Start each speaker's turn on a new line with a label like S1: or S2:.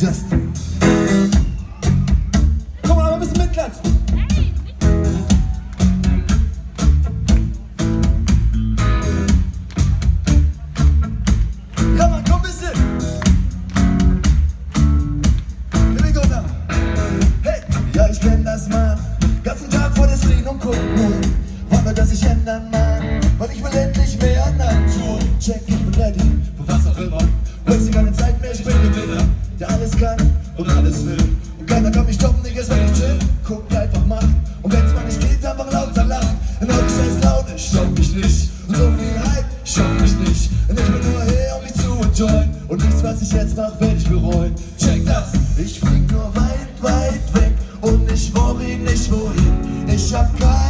S1: Just. Komm mal, ein bisschen mitklatschen. Ich kenn das, Mann. Ganzen Tag vor der Screen und guck nur. Wollen wir, dass ich ändern, Mann? alles will. Und keiner kann mich stoppen, Digga, wenn ich chill. Guckt einfach mal. Und wenn's mal nicht geht, einfach lauter lachen. In heute scheiß Laune, stopp mich nicht. Und so viel Hype, stopp mich nicht. Denn ich bin nur hier, um mich zu enjoyen. Und nichts, was ich jetzt mach, werd ich bereuen. Check das! Ich flieg nur weit, weit weg. Und ich worry nicht wohin. Ich hab kein